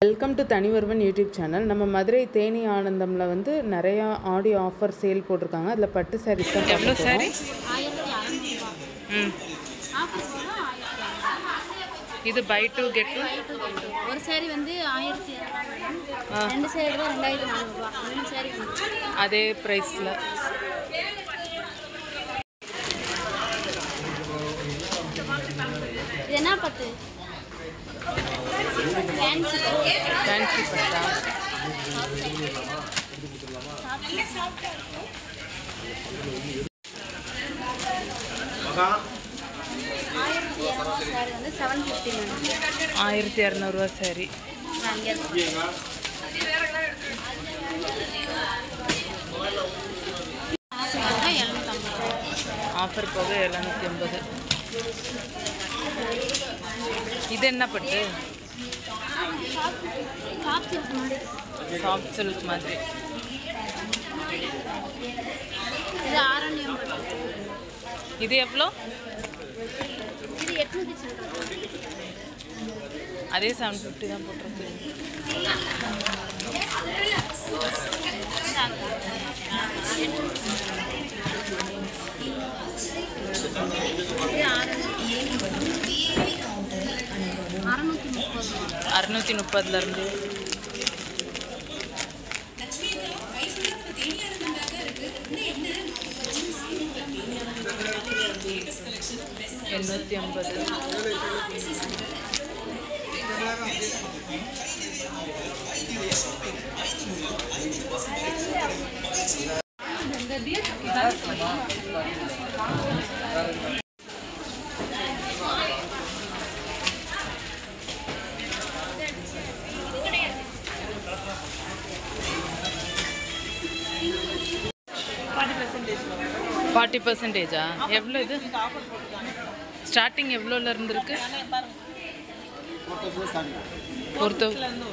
Welcome to தனிவருவன் YouTube channel நம்ம மதுரை தேனி ஆனந்தமில் வந்து நிறையா ஆடியோ ஆஃபர் சேல் போட்டிருக்காங்க. அதில் பட்டு சாரீஸ் தான் இது பை டூ கெட் ஒரு சேரீ வந்து ஆயிரத்தி ரெண்டு சேரீ தான் ரெண்டாயிரத்தி நானூறுரூவா சேரீ வந்து அதே ப்ரைஸில் இது என்ன பத்து ஃபேன்சி பட்டா ஆயிரத்தி இரநூறுவா சரி ஆஃபர் போக எழுநூத்தி ஐம்பது இது என்ன பட்டு? காப்சி மாதிரி சாஃப்ட் சில்க் மாதிரி இது ஆரண்யம் இது எவ்வளோ இது எட்நூற்றி சில்லறை அதே செவன் ஃபிஃப்டி தான் போட்டிருக்கு இது அறநூற்றி முப்பது ரூபா அறுநூற்றி முப்பதுலேருந்து எண்ணூற்றி ஐம்பது ஃபார்ட்டி பர்சன்டேஜா எவ்வளோ இது? ஸ்டார்டிங் எவ்வளோல இருந்து இருக்கு ஃபோர் தௌசண்ட்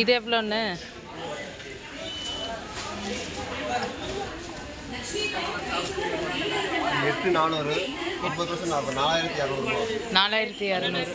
இது எவ்வளோன்னு எட்டு நானூறு முப்பது பர்சன்ட் நாற்பது நாலாயிரத்தி இரநூறுபா நாலாயிரத்தி இரநூறு